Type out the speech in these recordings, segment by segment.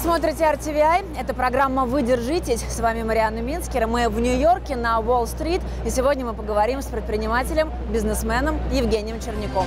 смотрите RTVI. Это программа «Вы держитесь». С вами Марианна Минскера. Мы в Нью-Йорке на Уолл-стрит. И сегодня мы поговорим с предпринимателем, бизнесменом Евгением Черняком.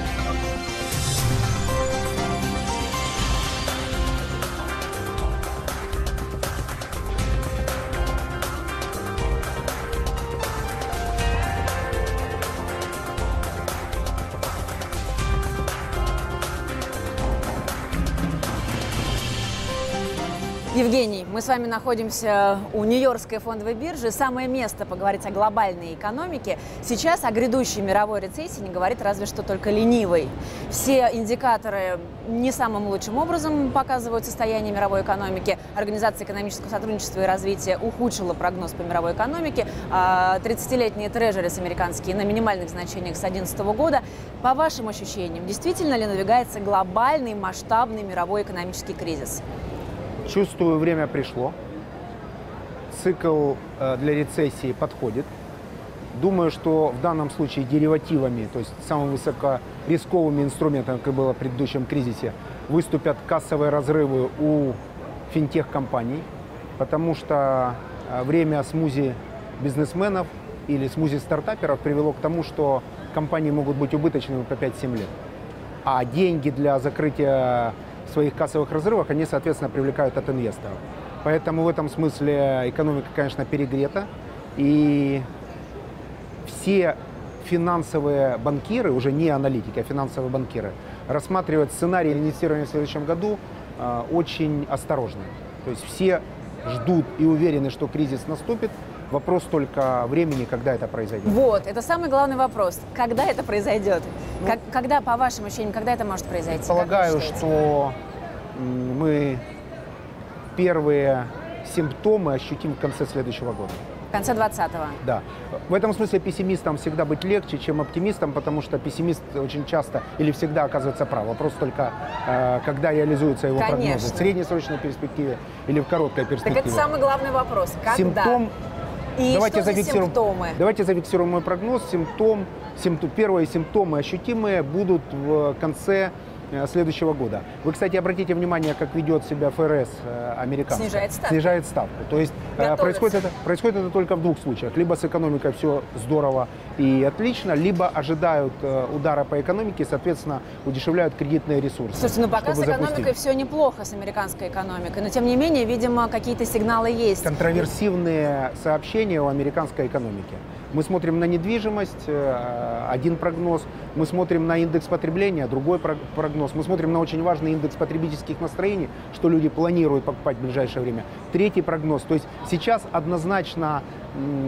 Мы с вами находимся у Нью-Йоркской фондовой биржи. Самое место поговорить о глобальной экономике. Сейчас о грядущей мировой рецессии не говорит разве что только ленивый. Все индикаторы не самым лучшим образом показывают состояние мировой экономики. Организация экономического сотрудничества и развития ухудшила прогноз по мировой экономике. 30-летние а трежерис американские на минимальных значениях с 2011 года. По вашим ощущениям, действительно ли надвигается глобальный масштабный мировой экономический кризис? Чувствую, время пришло. Цикл э, для рецессии подходит. Думаю, что в данном случае деривативами, то есть самыми высокорисковыми инструментами, как было в предыдущем кризисе, выступят кассовые разрывы у финтех-компаний, потому что э, время смузи бизнесменов или смузи стартаперов привело к тому, что компании могут быть убыточными по 5-7 лет. А деньги для закрытия своих кассовых разрывах, они, соответственно, привлекают от инвесторов. Поэтому в этом смысле экономика, конечно, перегрета. И все финансовые банкиры, уже не аналитики, а финансовые банкиры, рассматривают сценарий инвестирования в следующем году э, очень осторожно. То есть все ждут и уверены, что кризис наступит, Вопрос только времени, когда это произойдет. Вот, это самый главный вопрос. Когда это произойдет? Ну, как, когда, по вашим ощущениям, когда это может произойти? Полагаю, что мы первые симптомы ощутим в конце следующего года. В конце 20-го? Да. В этом смысле пессимистам всегда быть легче, чем оптимистам, потому что пессимист очень часто или всегда оказывается прав. Вопрос только, э, когда реализуются его Конечно. прогнозы. В среднесрочной перспективе или в короткой перспективе. Так это самый главный вопрос. Когда? Симптом и давайте что зафиксируем, за симптомы? Давайте зафиксируем мой прогноз. Симптом, симптом, первые симптомы ощутимые будут в конце следующего года. Вы, кстати, обратите внимание, как ведет себя ФРС э, американский. Снижает ставку. Снижает ставку. То есть э, происходит это, происходит это только в двух случаях. Либо с экономикой все здорово и отлично, либо ожидают удара по экономике, соответственно, удешевляют кредитные ресурсы. Слушайте, ну пока с экономикой запустить. все неплохо, с американской экономикой, но тем не менее, видимо, какие-то сигналы есть. Контроверсивные сообщения о американской экономике. Мы смотрим на недвижимость, э, один прогноз, мы смотрим на индекс потребления, другой прогноз, мы смотрим на очень важный индекс потребительских настроений, что люди планируют покупать в ближайшее время. Третий прогноз, то есть сейчас однозначно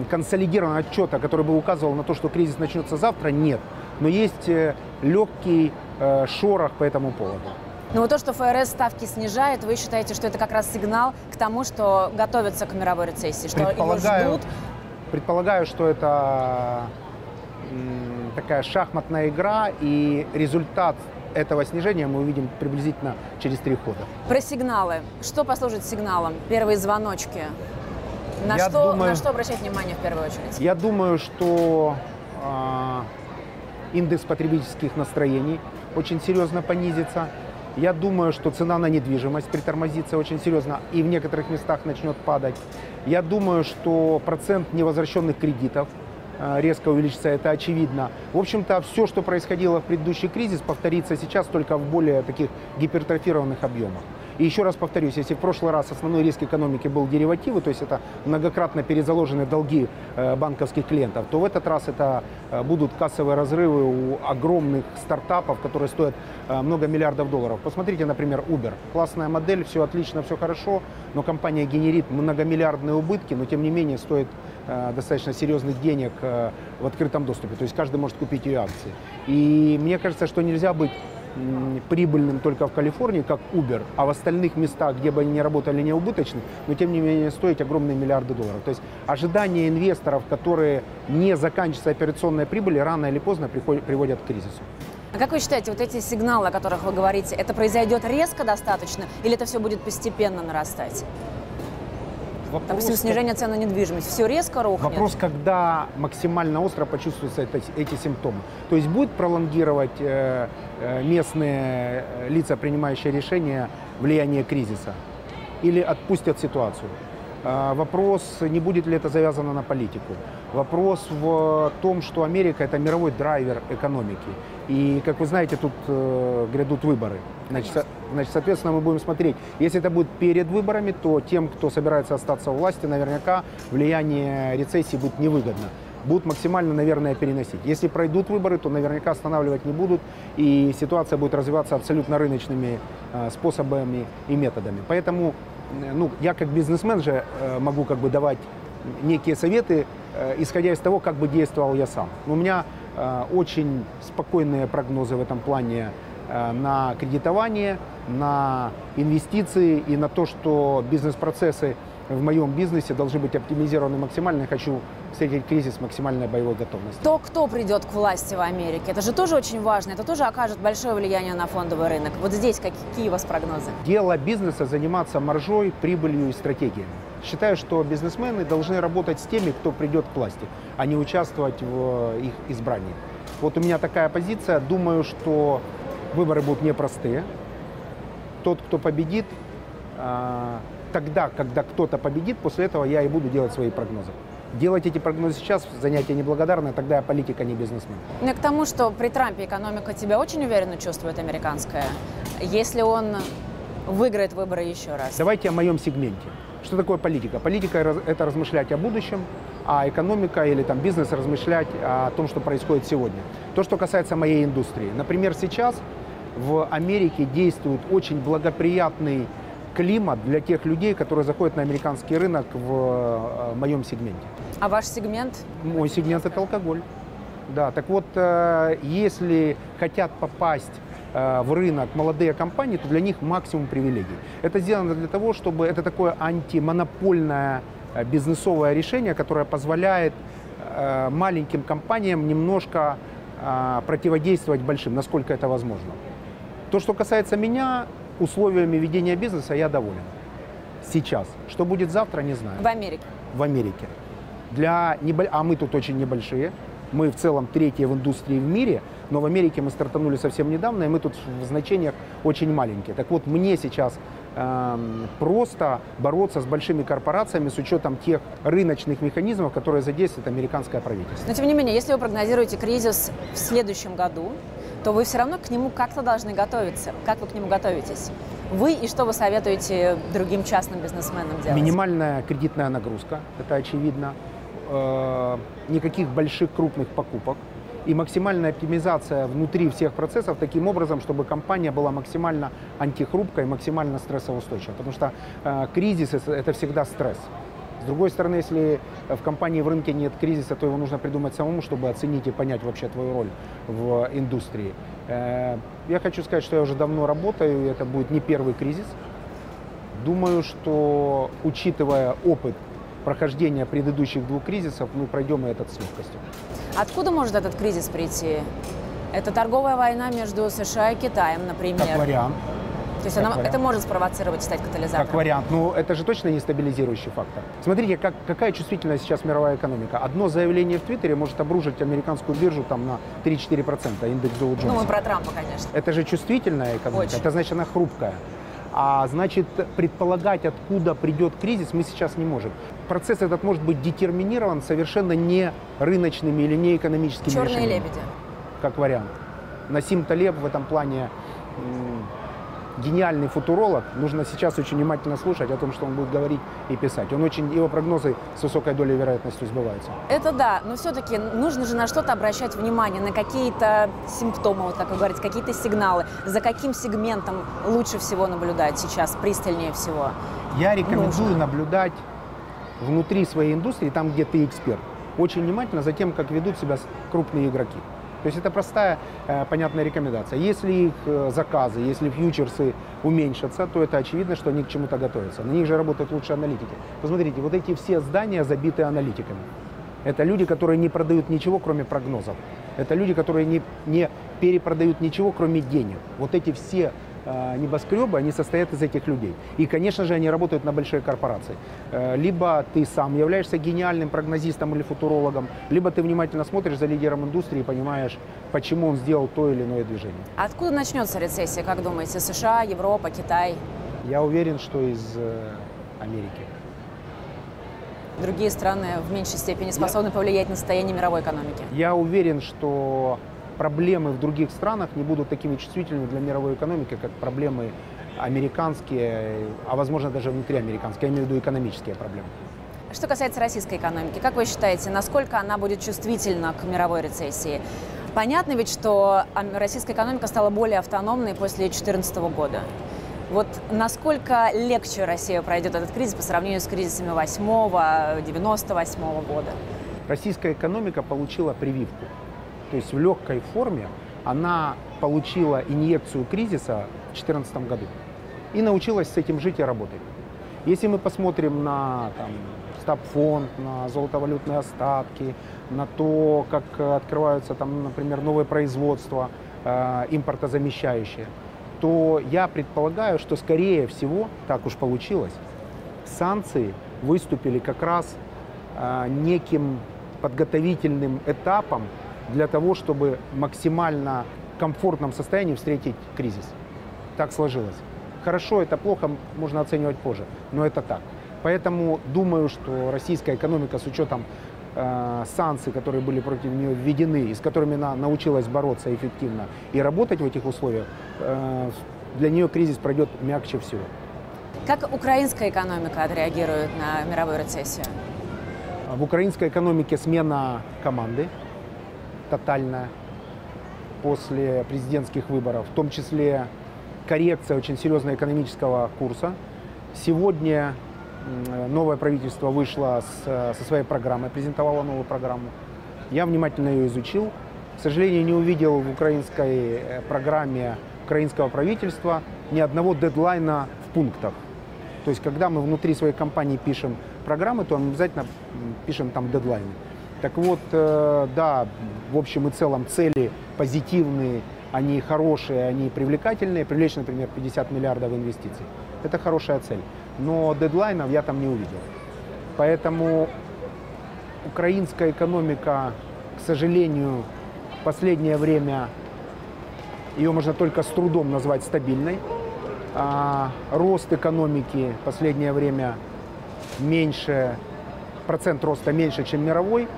консолидированного отчета, который бы указывал на то, что кризис начнется завтра, нет. Но есть э, легкий э, шорох по этому поводу. Но вот то, что ФРС ставки снижает, вы считаете, что это как раз сигнал к тому, что готовятся к мировой рецессии, что его ждут Предполагаю, что это такая шахматная игра, и результат этого снижения мы увидим приблизительно через три хода. Про сигналы. Что послужит сигналом? Первые звоночки. На, что, думаю, на что обращать внимание в первую очередь? Я думаю, что э, индекс потребительских настроений очень серьезно понизится. Я думаю, что цена на недвижимость притормозится очень серьезно и в некоторых местах начнет падать. Я думаю, что процент невозвращенных кредитов э, резко увеличится, это очевидно. В общем-то, все, что происходило в предыдущий кризис, повторится сейчас только в более таких гипертрофированных объемах. И еще раз повторюсь, если в прошлый раз основной риск экономики был деривативы, то есть это многократно перезаложенные долги э, банковских клиентов, то в этот раз это э, будут кассовые разрывы у огромных стартапов, которые стоят э, много миллиардов долларов. Посмотрите, например, Uber. Классная модель, все отлично, все хорошо, но компания генерит многомиллиардные убытки, но тем не менее стоит достаточно серьезных денег в открытом доступе. То есть каждый может купить ее акции. И мне кажется, что нельзя быть прибыльным только в Калифорнии, как Uber, а в остальных местах, где бы они не работали, не убыточны, но тем не менее стоить огромные миллиарды долларов. То есть ожидания инвесторов, которые не заканчиваются операционной прибыли, рано или поздно приходят, приводят к кризису. А как вы считаете, вот эти сигналы, о которых вы говорите, это произойдет резко достаточно или это все будет постепенно нарастать? Вопрос, Допустим, снижение цен на недвижимость. Все резко рухнет. Вопрос, когда максимально остро почувствуются это, эти симптомы. То есть будет пролонгировать э, э местные э, лица, принимающие решения, влияние кризиса? или отпустят ситуацию. А, Вопрос, не будет ли это завязано на политику. Вопрос в том, что Америка это мировой драйвер экономики. И, как вы знаете, тут э, грядут выборы. Значит, со- значит, соответственно, мы будем смотреть. Если это будет перед выборами, то тем, кто собирается остаться у власти, наверняка влияние рецессии будет невыгодно. Будут максимально, наверное, переносить. Если пройдут выборы, то наверняка останавливать не будут, и ситуация будет развиваться абсолютно рыночными э, способами и методами. Поэтому э, ну, я как бизнесмен же э, могу как бы давать некие советы, э, исходя из того, как бы действовал я сам. У меня очень спокойные прогнозы в этом плане э, на кредитование, на инвестиции и на то, что бизнес-процессы в моем бизнесе должны быть оптимизированы максимально. Я хочу встретить кризис максимальной боевой готовностью. То, кто придет к власти в Америке, это же тоже очень важно, это тоже окажет большое влияние на фондовый рынок. Вот здесь какие у вас прогнозы? Дело бизнеса заниматься маржой, прибылью и стратегиями. Считаю, что бизнесмены должны работать с теми, кто придет к власти, а не участвовать в их избрании. Вот у меня такая позиция. Думаю, что выборы будут непростые. Тот, кто победит, а, тогда, когда кто-то победит, после этого я и буду делать свои прогнозы. Делать эти прогнозы сейчас занятие неблагодарное, тогда я политик, а не бизнесмен. Ну к тому, что при Трампе экономика тебя очень уверенно чувствует американская. Если он выиграет выборы еще раз. Давайте о моем сегменте. Что такое политика? Политика это размышлять о будущем, а экономика или там бизнес размышлять о том, что происходит сегодня. То, что касается моей индустрии. Например, сейчас в Америке действует очень благоприятный климат для тех людей, которые заходят на американский рынок в э, моем сегменте. А ваш сегмент? Мой сегмент – это алкоголь. Да, так вот, э, если хотят попасть в рынок молодые компании, то для них максимум привилегий. Это сделано для того, чтобы это такое антимонопольное э, бизнесовое решение, которое позволяет э, маленьким компаниям немножко э, противодействовать большим, насколько это возможно. То, что касается меня, условиями ведения бизнеса я доволен. Сейчас. Что будет завтра, не знаю В Америке. в Америке. Для небо- А мы тут очень небольшие. Мы в целом третьи в индустрии в мире, но в Америке мы стартанули совсем недавно, и мы тут в значениях очень маленькие. Так вот, мне сейчас эм, просто бороться с большими корпорациями с учетом тех рыночных механизмов, которые задействует американское правительство. Но тем не менее, если вы прогнозируете кризис в следующем году, то вы все равно к нему как-то должны готовиться. Как вы к нему готовитесь? Вы и что вы советуете другим частным бизнесменам делать? Минимальная кредитная нагрузка, это очевидно. Э, Никаких больших крупных покупок. И максимальная оптимизация внутри всех процессов таким образом, чтобы компания была максимально антихрупкой, максимально стрессоустойчивой. Потому что э, кризис это- всегда стресс. С другой стороны, если в компании в рынке нет кризиса, то его нужно придумать самому, чтобы оценить и понять вообще твою роль в индустрии. Э, Я хочу сказать, что я уже давно работаю, и это будет не первый кризис. Думаю, что учитывая опыт прохождения предыдущих двух кризисов, мы пройдем и этот с легкостью. Откуда может этот кризис прийти? Это торговая война между США и Китаем, например. Как вариант. То есть как она- вариант. это может спровоцировать, стать катализатором. Как вариант. Ну, это же точно не стабилизирующий фактор. Смотрите, как, какая чувствительная сейчас мировая экономика. Одно заявление в Твиттере может обрушить американскую биржу там, на 3-4%, индекс Dow Jones. Ну, мы про Трампа, конечно. Это же чувствительная экономика, Очень. это значит она хрупкая. А значит, предполагать, откуда придет кризис, мы сейчас не можем. Процесс этот может быть детерминирован совершенно не рыночными или не экономическими Черные решениями. лебеди. Как вариант. Насим Талеб в этом плане гениальный футуролог. Нужно сейчас очень внимательно слушать о том, что он будет говорить и писать. Он очень, его прогнозы с высокой долей вероятности сбываются. Это да, но все-таки нужно же на что-то обращать внимание, на какие-то симптомы, вот как вы говорите, какие-то сигналы. За каким сегментом лучше всего наблюдать сейчас, пристальнее всего? Я рекомендую Нужно. наблюдать внутри своей индустрии, там, где ты эксперт, очень внимательно за тем, как ведут себя крупные игроки. То есть это простая, э, понятная рекомендация. Если их э, заказы, если фьючерсы уменьшатся, то это очевидно, что они к чему-то готовятся. На них же работают лучшие аналитики. Посмотрите, вот эти все здания забиты аналитиками. Это люди, которые не продают ничего, кроме прогнозов. Это люди, которые не, не перепродают ничего, кроме денег. Вот эти все небоскребы, они состоят из этих людей. И, конечно же, они работают на большие корпорации. Э, либо ты сам являешься гениальным прогнозистом или футурологом, либо ты внимательно смотришь за лидером индустрии и понимаешь, почему он сделал то или иное движение. Откуда начнется рецессия, как думаете? США, Европа, Китай? Я уверен, что из э, Америки. Другие страны в меньшей степени способны повлиять на состояние мировой экономики. Я уверен, что проблемы в других странах не будут такими чувствительными для мировой экономики, как проблемы американские, а возможно даже внутриамериканские, я имею в виду экономические проблемы. Что касается российской экономики, как вы считаете, насколько она будет чувствительна к мировой рецессии? Понятно ведь, что российская экономика стала более автономной после 2014 года. Вот насколько легче Россия пройдет этот кризис по сравнению с кризисами 8 98 года? Российская экономика получила прививку. То есть в легкой форме она получила инъекцию кризиса в 2014 году и научилась с этим жить и работать. Если мы посмотрим на там, стабфонд, на золотовалютные остатки, на то, как открываются там, например, новые производства э, импортозамещающие, то я предполагаю, что скорее всего, так уж получилось, санкции выступили как раз э, неким подготовительным этапом для того, чтобы максимально комфортном состоянии встретить кризис. Так сложилось. Хорошо, это плохо, можно оценивать позже, но это так. Поэтому думаю, что российская экономика с учетом э, санкций, которые были против нее введены, и с которыми она научилась бороться эффективно и работать в этих условиях, э, для нее кризис пройдет мягче всего. Как украинская экономика отреагирует на мировую рецессию? В украинской экономике смена команды тотальная после президентских выборов, в том числе коррекция очень серьезного экономического курса. Сегодня новое правительство вышло с, со своей программой, презентовало новую программу. Я внимательно ее изучил. К сожалению, не увидел в украинской э, программе украинского правительства ни одного дедлайна в пунктах. То есть, когда мы внутри своей компании пишем программы, то мы обязательно пишем там дедлайны. Так вот, э, да, в общем и целом цели позитивные, они хорошие, они привлекательные. Привлечь, например, 50 миллиардов инвестиций. Это хорошая цель но дедлайнов я там не увидел. Поэтому украинская экономика, к сожалению, в последнее время ее можно только с трудом назвать стабильной. А рост экономики в последнее время меньше, процент роста меньше, чем мировой.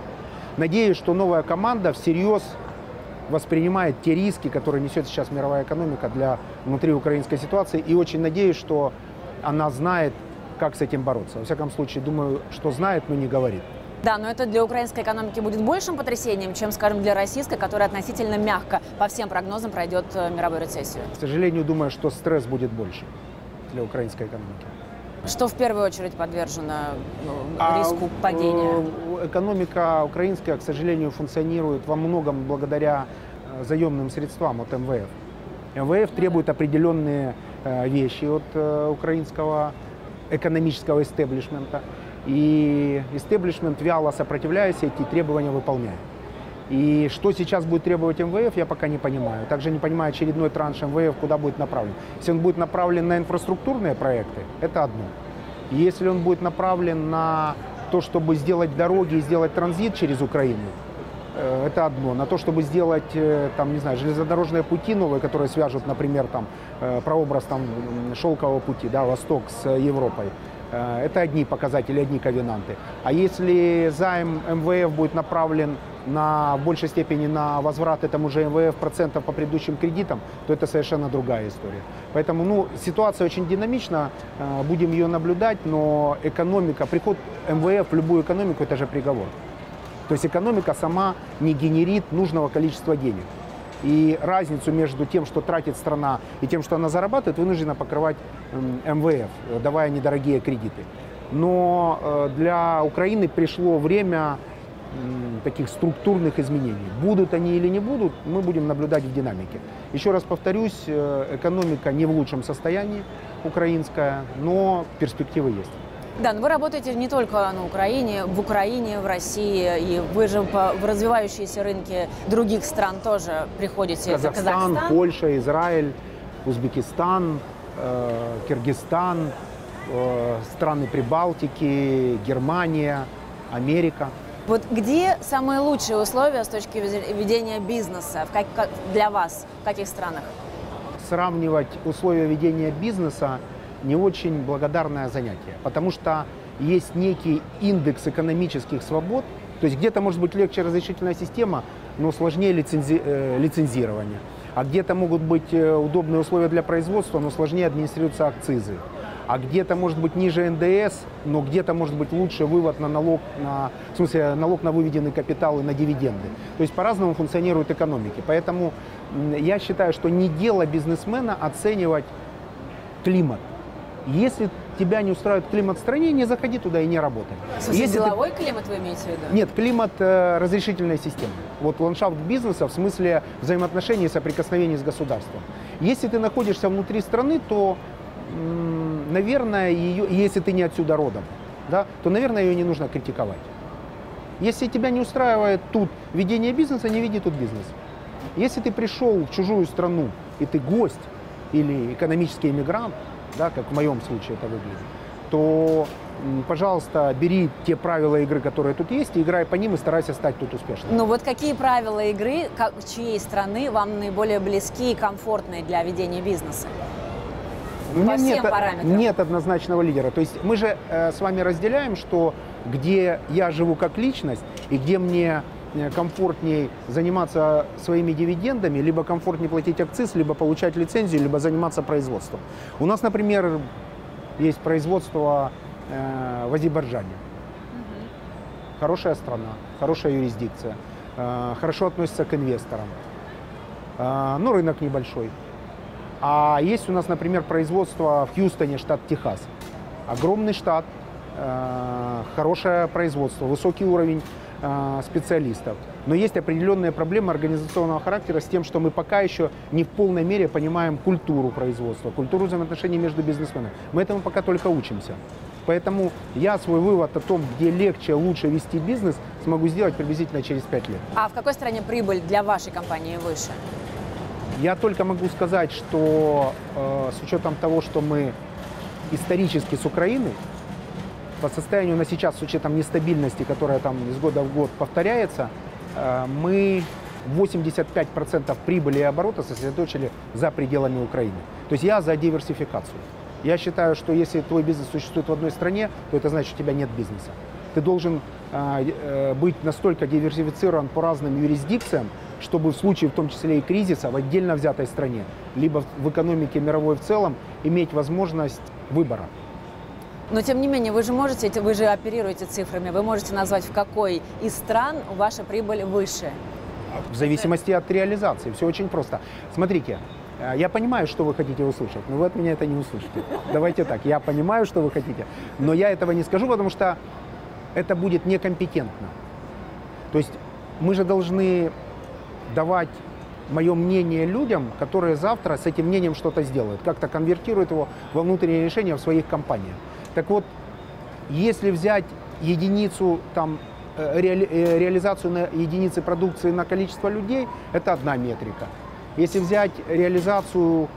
Надеюсь, что новая команда всерьез воспринимает те риски, которые несет сейчас мировая экономика для внутриукраинской ситуации. И очень надеюсь, что она знает, как с этим бороться. Во всяком случае, думаю, что знает, но не говорит. Да, но это для украинской экономики будет большим потрясением, чем, скажем, для российской, которая относительно мягко, по всем прогнозам, пройдет э, мировую рецессию. К сожалению, думаю, что стресс будет больше для украинской экономики. Что в первую очередь подвержено ну, а, риску а, падения? Экономика украинская, к сожалению, функционирует во многом благодаря э, заемным средствам от МВФ. МВФ требует определенные Э, вещи от украинского экономического истеблишмента. И истеблишмент вяло сопротивляясь, эти требования выполняет. И что сейчас будет требовать МВФ, я пока не понимаю. Также не понимаю очередной транш МВФ, куда будет направлен. Если он будет направлен на инфраструктурные проекты, это одно. Если он будет направлен на то, чтобы сделать дороги и сделать транзит через Украину, Э, это одно. На то, чтобы сделать, э, там, не знаю, железнодорожные пути новые, которые свяжут, например, там, э, прообраз там, шелкового пути, да, Восток с Европой, это одни показатели, одни ковенанты. А если займ МВФ будет направлен на, большей степени на возврат этому же МВФ процентов по предыдущим кредитам, то это совершенно другая история. Поэтому ну, ситуация очень динамична, будем ее наблюдать, но экономика, приход МВФ в любую экономику – это же приговор. То есть экономика сама не генерит нужного количества денег. И разницу между тем, что тратит страна, и тем, что она зарабатывает, вынуждена покрывать МВФ, давая недорогие кредиты. Но э, для Украины пришло время таких структурных изменений. Будут они или не будут, мы будем наблюдать в динамике. Еще раз повторюсь, э, экономика не в лучшем состоянии украинская, но перспективы есть. Да, но вы работаете не только на Украине, в Украине, в России, и вы же в развивающиеся рынки других стран тоже приходите. Казахстан, Казахстан. Польша, Израиль, Узбекистан, э, Киргизстан, э, страны Прибалтики, Германия, Америка. Вот где самые лучшие условия с точки ведения бизнеса в как, для вас? В каких странах? Сравнивать условия ведения бизнеса не очень благодарное занятие, потому что есть некий индекс экономических свобод, то есть где-то может быть легче разрешительная система, но сложнее лицензи э, лицензирование. А где-то могут быть э, удобные условия для производства, но сложнее администрируются акцизы. А где-то может быть ниже НДС, но где-то может быть лучше вывод на налог, на, в смысле налог на выведенный капитал и на дивиденды. То есть по-разному функционируют экономики. Поэтому я считаю, что не дело бизнесмена оценивать климат. Если тебя не устраивает климат в стране, не заходи туда и не работай. В смысле, Если деловой ты... климат вы имеете в виду? Нет, климат э, разрешительной системы. Вот ландшафт бизнеса в смысле взаимоотношений и соприкосновений с государством. Если ты находишься внутри страны, то, наверное, ее, если ты не отсюда родом, да, то, наверное, ее не нужно критиковать. Если тебя не устраивает тут ведение бизнеса, не веди тут бизнес. Если ты пришел в чужую страну, и ты гость или экономический иммигрант, да, как в моем случае это выглядит, то, пожалуйста, бери те правила игры, которые тут есть, и играй по ним и старайся стать тут успешным. Ну вот какие правила игры, как, чьей страны вам наиболее близки и комфортные для ведения бизнеса? У меня По всем нет, параметрам. нет однозначного лидера. То есть мы же э, с вами разделяем, что где я живу как личность и где мне э, комфортнее заниматься своими дивидендами, либо комфортнее платить акциз, либо получать лицензию, либо заниматься производством. У нас, например, есть производство э, в Азербайджане. Хорошая страна, хорошая юрисдикция, э, хорошо относится к инвесторам. Э, но рынок небольшой. А есть у нас, например, производство в Хьюстоне, штат Техас. Огромный штат, э, хорошее производство, высокий уровень э, специалистов. Но есть определенные проблемы организационного характера с тем, что мы пока еще не в полной мере понимаем культуру производства, культуру взаимоотношений между бизнесменами. Мы этому пока только учимся. Поэтому я свой вывод о том, где легче, лучше вести бизнес, смогу сделать приблизительно через 5 лет. А в какой стране прибыль для вашей компании выше? Я только могу сказать, что э, с учетом того, что мы исторически с Украины, по состоянию на сейчас, с учетом нестабильности, которая там из года в год повторяется, э, мы 85% прибыли и оборота сосредоточили за пределами Украины. То есть я за диверсификацию. Я считаю, что если твой бизнес существует в одной стране, то это значит, что у тебя нет бизнеса. Ты должен э, э, быть настолько диверсифицирован по разным юрисдикциям, чтобы в случае, в том числе и кризиса, в отдельно взятой стране, либо в экономике мировой в целом, иметь возможность выбора. Но тем не менее, вы же можете, вы же оперируете цифрами, вы можете назвать, в какой из стран ваша прибыль выше. В зависимости от реализации. Все очень просто. Смотрите, э, я понимаю, что вы хотите услышать, но вы от меня это не услышите. Давайте так, я понимаю, что вы хотите, но я этого не скажу, потому что это будет некомпетентно. То есть мы же должны давать мое мнение людям, которые завтра с этим мнением что-то сделают, как-то конвертируют его во внутреннее решение в своих компаниях. Так вот, если взять единицу там э, реали, э, реализацию на единицы продукции на количество людей, это одна метрика. Если взять реализацию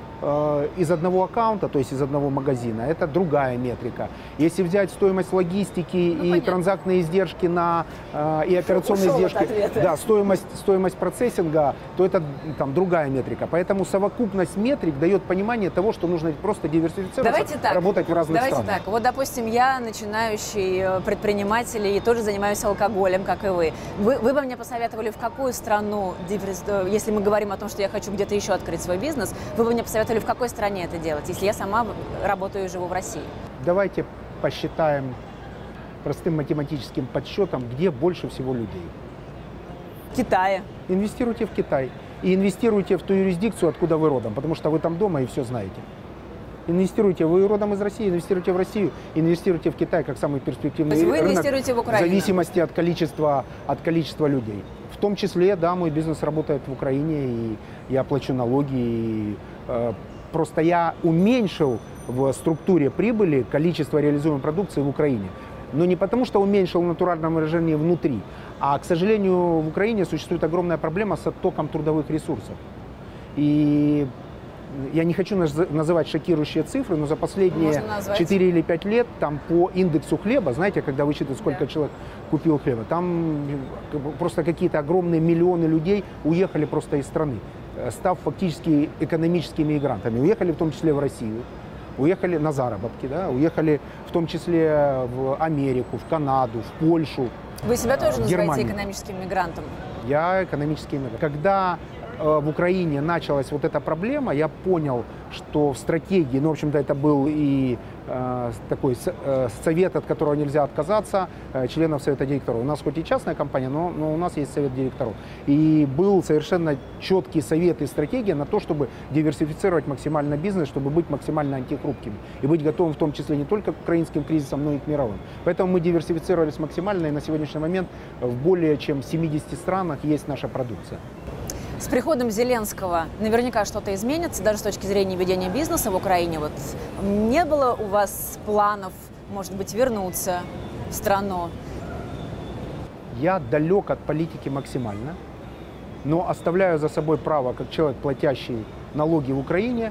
из одного аккаунта, то есть из одного магазина, это другая метрика. Если взять стоимость логистики ну, и понятно. транзактные издержки на э, и операционные Ушел издержки, да, стоимость стоимость процессинга, то это там другая метрика. Поэтому совокупность метрик дает понимание того, что нужно просто диверсифицироваться, давайте так, работать в разных давайте странах. так. Вот, допустим, я начинающий э, предприниматель и тоже занимаюсь алкоголем, как и вы. Вы, вы бы мне посоветовали, в какую страну, э, если мы говорим о том, что я хочу где-то еще открыть свой бизнес, вы бы мне посоветовали, в какой стране это делать, если я сама работаю и живу в России? Давайте посчитаем простым математическим подсчетом, где больше всего людей. В Китае. Инвестируйте в Китай. И инвестируйте в ту юрисдикцию, откуда вы родом, потому что вы там дома и все знаете. Инвестируйте, вы родом из России, инвестируйте в Россию, инвестируйте в Китай как самый перспективный То есть вы рынок инвестируете в Украину? В зависимости от количества, от количества людей. В том числе, да, мой бизнес работает в Украине, и я плачу налоги. И, просто я уменьшил в структуре прибыли количество реализуемой продукции в Украине. Но не потому, что уменьшил в натуральном выражении внутри, а, к сожалению, в Украине существует огромная проблема с оттоком трудовых ресурсов. И я не хочу называть шокирующие цифры, но за последние 4 или 5 лет там по индексу хлеба, знаете, когда вычитывают, сколько да. человек купил хлеба, там просто какие-то огромные миллионы людей уехали просто из страны, э, став фактически экономическими мигрантами. Уехали в том числе в Россию, уехали на заработки, да, уехали в том числе в Америку, в Канаду, в Польшу. Вы себя тоже называете Германию. экономическим мигрантом? Я экономический иммигрант. Когда э, в Украине началась вот эта проблема, я понял, что в стратегии, ну, в общем-то, это был и э, такой с- э, совет, от которого нельзя отказаться, э, членов совета директоров. У нас хоть и частная компания, но, но у нас есть совет директоров. И был совершенно четкий совет и стратегия на то, чтобы диверсифицировать максимально бизнес, чтобы быть максимально антихрупкими. И быть готовым в том числе не только к украинским кризисам, но и к мировым. Поэтому мы диверсифицировались максимально, и на сегодняшний момент в более чем 70 странах есть наша продукция. С приходом Зеленского наверняка что-то изменится, даже с точки зрения ведения бизнеса в Украине. Вот не было у вас планов, может быть, вернуться в страну? Я далек от политики максимально, но оставляю за собой право, как человек, платящий налоги в Украине,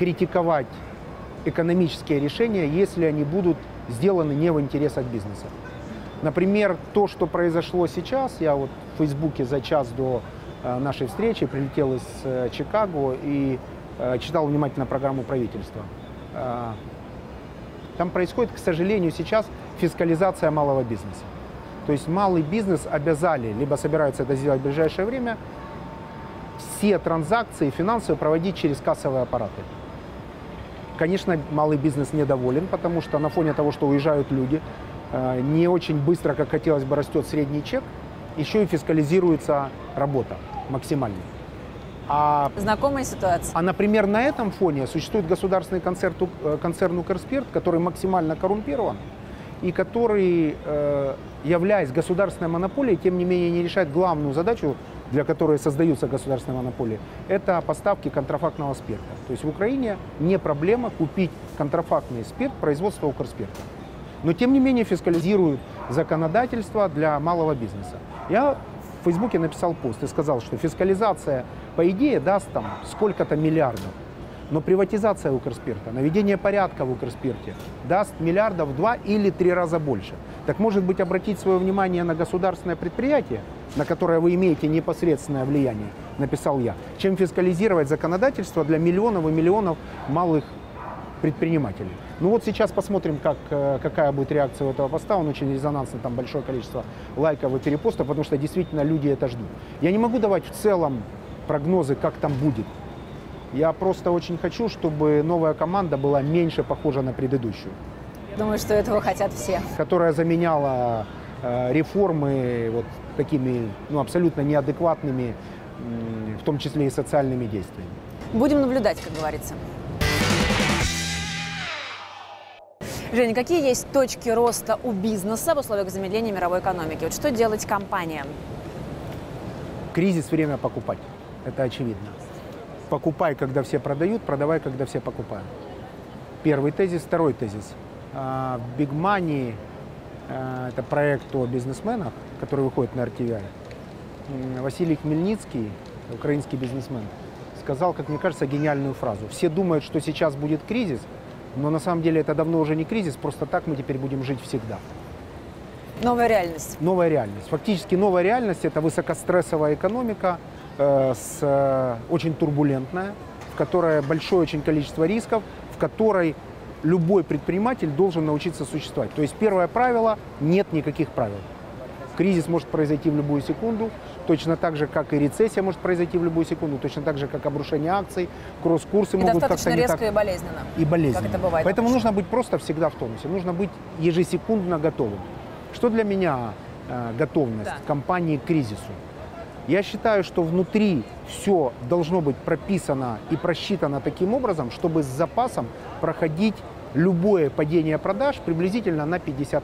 критиковать экономические решения, если они будут сделаны не в интересах бизнеса. Например, то, что произошло сейчас, я вот в Фейсбуке за час до нашей встречи прилетел из э, Чикаго и э, читал внимательно программу правительства. Э, Там происходит, к сожалению, сейчас фискализация малого бизнеса. То есть малый бизнес обязали, либо собираются это сделать в ближайшее время, все транзакции финансовые проводить через кассовые аппараты. Конечно, малый бизнес недоволен, потому что на фоне того, что уезжают люди, э, не очень быстро, как хотелось бы, растет средний чек, еще и фискализируется работа максимально. А Знакомая ситуация? а, например, на этом фоне существует государственный концерт, э, концерн «Укрспирт», который максимально коррумпирован и который, э, являясь государственной монополией, тем не менее не решает главную задачу, для которой создаются государственные монополии, это поставки контрафактного спирта. То есть в Украине не проблема купить контрафактный спирт производства «Укрспирта». Но тем не менее фискализируют законодательство для малого бизнеса. Я в Фейсбуке написал пост и сказал, что фискализация, по идее, даст там сколько-то миллиардов. Но приватизация Укрспирта, наведение порядка в Укрспирте даст миллиардов два или три раза больше. Так может быть обратить свое внимание на государственное предприятие, на которое вы имеете непосредственное влияние, написал я, чем фискализировать законодательство для миллионов и миллионов малых предпринимателей. Ну вот сейчас посмотрим, как, э, какая будет реакция у этого поста. Он очень резонансный, там большое количество лайков и перепостов, потому что действительно люди это ждут. Я не могу давать в целом прогнозы, как там будет. Я просто очень хочу, чтобы новая команда была меньше похожа на предыдущую, Думаю, что этого хотят все. которая заменяла э, реформы вот такими ну, абсолютно неадекватными, м, в том числе и социальными действиями. Будем наблюдать, как говорится. Женя, какие есть точки роста у бизнеса в условиях замедления мировой экономики? Вот что делать компаниям? Кризис – время покупать. Это очевидно. Покупай, когда все продают, продавай, когда все покупают. Первый тезис. Второй тезис. А, Big Money а, – это проект о бизнесменах, который выходит на RTVI. Василий Хмельницкий, украинский бизнесмен, сказал, как мне кажется, гениальную фразу. Все думают, что сейчас будет кризис, но на самом деле это давно уже не кризис, просто так мы теперь будем жить всегда Новая реальность. новая реальность. Фактически новая реальность – это высокострессовая экономика, э, с, э, очень турбулентная, в которой большое очень количество рисков, в которой любой предприниматель должен научиться существовать. То есть первое правило – нет никаких правил. Кризис может произойти в любую секунду, точно так же, как и рецессия может произойти в любую секунду, точно так же, как обрушение акций, кросс-курсы И могут достаточно как-то не резко так и болезненно. и болезненно. Как это бывает Поэтому обычно. нужно быть просто всегда в тонусе, нужно быть ежесекундно готовым. Что для меня э, готовность Да. компании к кризису? Я считаю, что внутри все должно быть прописано и просчитано таким образом, чтобы с запасом проходить любое падение продаж приблизительно на 50%.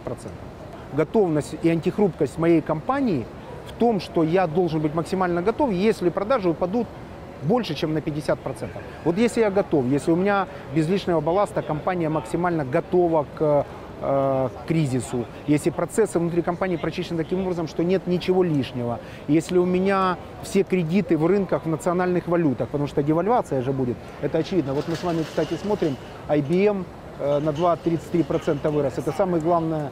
Готовность и антихрупкость моей компании том, что я должен быть максимально готов, если продажи упадут больше, чем на 50%. Вот если я готов, если у меня без лишнего балласта компания максимально готова к э, кризису, если процессы внутри компании прочищены таким образом, что нет ничего лишнего, если у меня все кредиты в рынках в национальных валютах, потому что девальвация же будет, это очевидно. Вот мы с вами, кстати, смотрим, IBM э, на 2,33% вырос. Это самое главное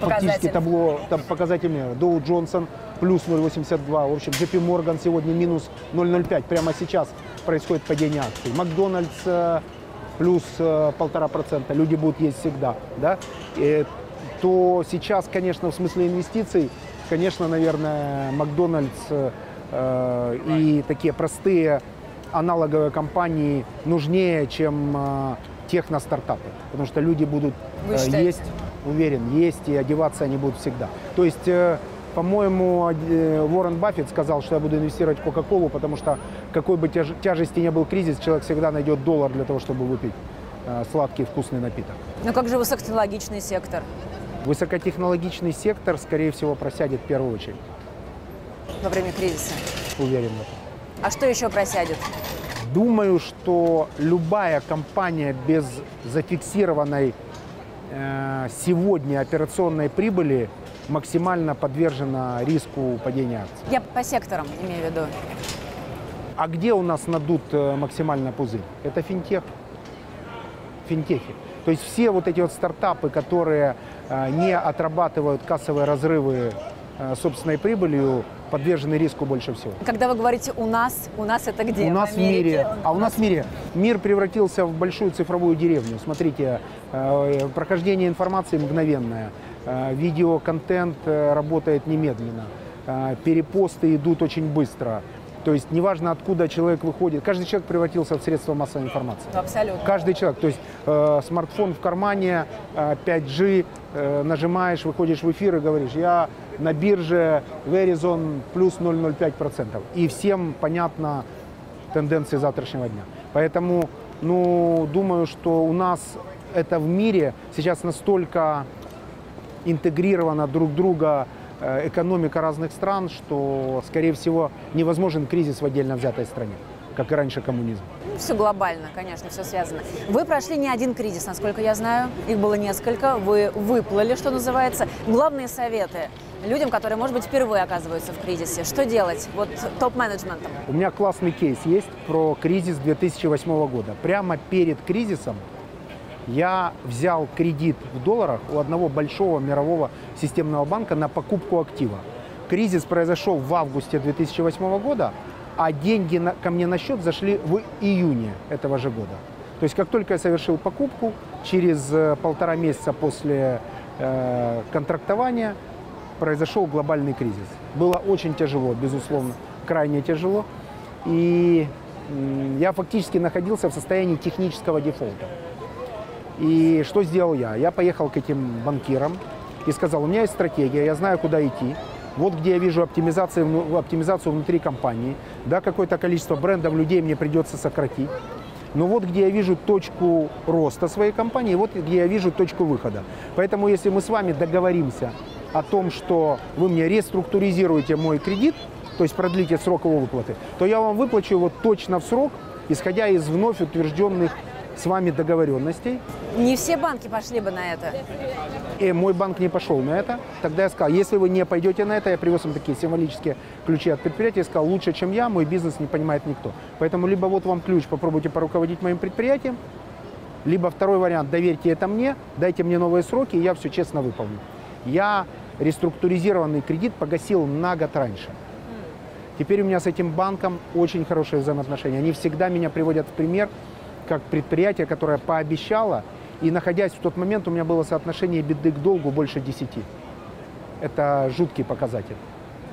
фактически табло, там показатель мира. Доу Джонсон плюс 0,82. В общем, JP Morgan сегодня минус 0,05. Прямо сейчас происходит падение акций. Макдональдс э, плюс э, полтора процента, люди будут есть всегда, да, и, то сейчас, конечно, в смысле инвестиций, конечно, наверное, Макдональдс э, и такие простые аналоговые компании нужнее, чем э, техно-стартапы, потому что люди будут э, есть, уверен, есть и одеваться они будут всегда. То есть, э, по-моему, э, Уоррен Баффет сказал, что я буду инвестировать в Кока-Колу, потому что какой бы тяж- тяжести ни был кризис, человек всегда найдет доллар для того, чтобы выпить э, сладкий вкусный напиток. Ну как же высокотехнологичный сектор Высокотехнологичный сектор, скорее всего, просядет в первую очередь. во время кризиса? Уверен в этом. А что еще просядет? Думаю, что любая компания без зафиксированной сегодня операционной прибыли максимально подвержена риску падения акций. Я по секторам имею в виду. А где у нас надут э, максимально пузырь? Это финтех. Финтехи. То есть все вот эти вот стартапы, которые э, не отрабатывают кассовые разрывы э, собственной прибылью, подвержены риску больше всего. Когда вы говорите «у нас», у нас это где? У нас в Америке? мире, а у нас в мире мир превратился в большую цифровую деревню. Смотрите, э, прохождение информации мгновенное, э, видеоконтент э, работает немедленно, перепосты идут очень быстро. То есть неважно, откуда человек выходит, каждый человек превратился в средство массовой информации. Абсолютно. Каждый человек, то есть э, смартфон в кармане, э, 5G, э, нажимаешь, выходишь в эфир и говоришь, я на бирже Verizon плюс 0,05%. И всем понятна тенденции завтрашнего дня. Поэтому, ну, думаю, что у нас это в мире сейчас настолько интегрирована друг друга э, экономика разных стран, что, скорее всего, невозможен кризис в отдельно взятой стране, как и раньше коммунизм. Все глобально, конечно, все связано. Вы прошли не один кризис, насколько я знаю. Их было несколько. Вы выплыли, что называется. Главные советы людям, которые, может быть, впервые оказываются в кризисе. Что делать? Вот топ-менеджментом. У меня классный кейс есть про кризис 2008 года. Прямо перед кризисом я взял кредит в долларах у одного большого мирового системного банка на покупку актива. Кризис произошел в августе 2008 года, а деньги на- ко мне на счет зашли в июне этого же года. То есть как только я совершил покупку, через э, полтора месяца после э, контрактования произошел глобальный кризис. Было очень тяжело, безусловно, крайне тяжело. И я фактически находился в состоянии технического дефолта. И что сделал я? Я поехал к этим банкирам и сказал, у меня есть стратегия, я знаю, куда идти. Вот где я вижу оптимизацию, оптимизацию внутри компании. Да, какое-то количество брендов, людей мне придется сократить. Но вот где я вижу точку роста своей компании, вот где я вижу точку выхода. Поэтому если мы с вами договоримся о том, что вы мне реструктуризируете мой кредит, то есть продлите срок его выплаты, то я вам выплачу его точно в срок, исходя из вновь утвержденных с вами договоренностей. Не все банки пошли бы на это. И мой банк не пошел на это. Тогда я сказал, если вы не пойдете на это, я привез им такие символические ключи от предприятия и сказал, лучше, чем я, мой бизнес не понимает никто. Поэтому либо вот вам ключ, попробуйте поруководить моим предприятием, либо второй вариант, доверьте это мне, дайте мне новые сроки, и я все честно выполню. Я реструктуризированный кредит погасил на год раньше. Теперь у меня с этим банком очень хорошие взаимоотношения. Они всегда меня приводят в пример как предприятие, которое пообещало, и находясь в тот момент, у меня было соотношение беды к долгу больше 10. Это жуткий показатель.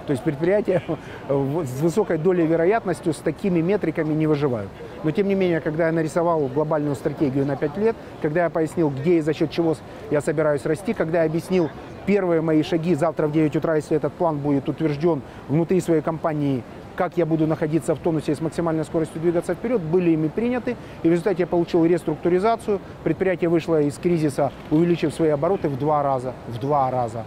То есть предприятия с высокой долей вероятностью с такими метриками не выживают. Но тем не менее, когда я нарисовал глобальную стратегию на 5 лет, когда я пояснил, где и за счет чего я собираюсь расти, когда я объяснил первые мои шаги завтра в 9 утра, если этот план будет утвержден внутри своей компании, как я буду находиться в тонусе и с максимальной скоростью двигаться вперед, были ими приняты. И в результате я получил реструктуризацию. Предприятие вышло из кризиса, увеличив свои обороты в два раза. В два раза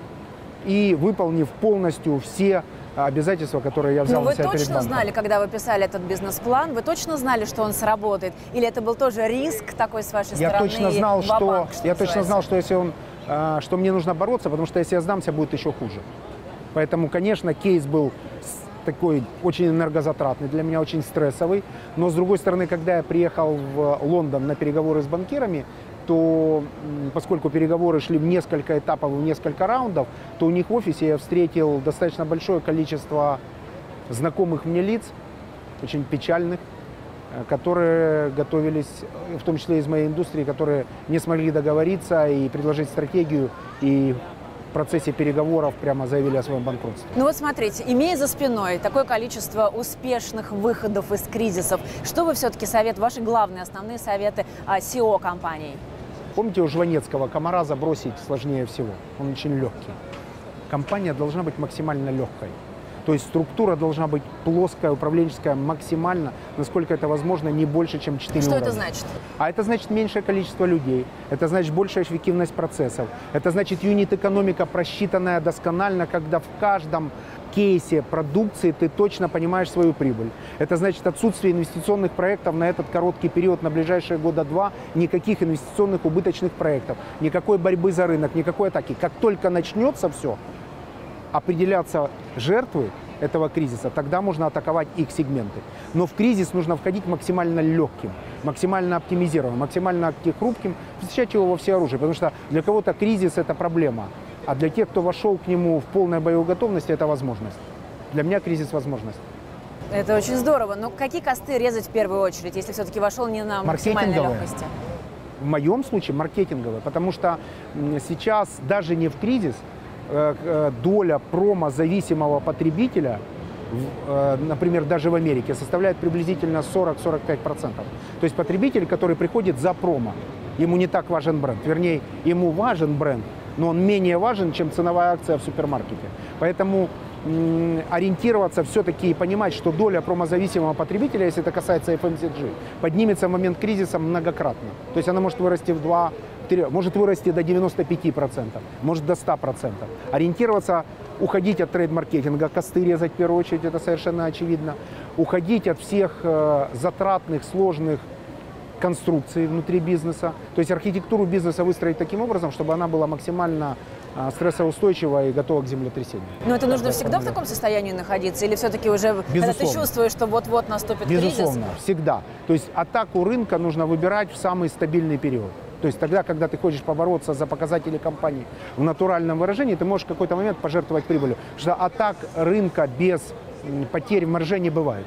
и выполнив полностью все обязательства, которые я взял Но на вы себя перед точно банком. знали, когда вы писали этот бизнес-план, вы точно знали, что он сработает? Или это был тоже риск такой с вашей Я стороны? точно знал, что ва-банк, я точно называется? знал, что если он, а, что мне нужно бороться, потому что если я сдамся, будет еще хуже. Поэтому, конечно, кейс был такой очень энергозатратный, для меня очень стрессовый. Но с другой стороны, когда я приехал в Лондон на переговоры с банкирами, то поскольку переговоры шли в несколько этапов, в несколько раундов, то у них в офисе я встретил достаточно большое количество знакомых мне лиц, очень печальных, которые готовились, в том числе из моей индустрии, которые не смогли договориться и предложить стратегию, и в процессе переговоров прямо заявили о своем банкротстве. Ну вот смотрите, имея за спиной такое количество успешных выходов из кризисов, что вы все-таки совет, ваши главные основные советы SEO компаний? Помните, у Жванецкого комара забросить сложнее всего. Он очень легкий. Компания должна быть максимально легкой. То есть структура должна быть плоская, управленческая, максимально, насколько это возможно, не больше, чем 4 Что уровня. это значит? А это значит меньшее количество людей, это значит большая эффективность процессов, это значит юнит-экономика просчитанная досконально, когда в каждом кейсе продукции ты точно понимаешь свою прибыль. Это значит отсутствие инвестиционных проектов на этот короткий период, на ближайшие года два, никаких инвестиционных убыточных проектов, никакой борьбы за рынок, никакой атаки. Как только начнется все, определяться жертвы этого кризиса, тогда можно атаковать их сегменты. Но в кризис нужно входить максимально легким, максимально оптимизированным, максимально хрупким, встречать его во все оружие, потому что для кого-то кризис – это проблема, а для тех, кто вошел к нему в полной боевой готовности, это возможность. Для меня кризис – возможность. Это очень здорово. Но какие косты резать в первую очередь, если все-таки вошел не на максимальной легкости? В моем случае маркетинговые, потому что сейчас даже не в кризис доля промо-зависимого потребителя, э, например, даже в Америке, составляет приблизительно 40-45%. То есть потребитель, который приходит за промо, ему не так важен бренд. Вернее, ему важен бренд, но он менее важен, чем ценовая акция в супермаркете. Поэтому ориентироваться все-таки и понимать, что доля промозависимого потребителя, если это касается FMCG, поднимется в момент кризиса многократно. То есть она может вырасти в 2 3, может вырасти до 95%, может до 100%. Ориентироваться, уходить от трейд-маркетинга, косты резать в первую очередь, это совершенно очевидно. Уходить от всех э, затратных, сложных конструкций внутри бизнеса. То есть архитектуру бизнеса выстроить таким образом, чтобы она была максимально э, стрессоустойчива и готова к землетрясению. Но это нужно всегда в таком состоянии находиться? Или все-таки уже, когда ты Безусловно. чувствуешь, что вот-вот наступит Безусловно, кризис? всегда. То есть атаку рынка нужно выбирать в самый стабильный период. То есть тогда, когда ты хочешь побороться за показатели компании в натуральном выражении, ты можешь в какой-то момент пожертвовать прибылью. Потому что атак рынка без потерь в марже не бывает.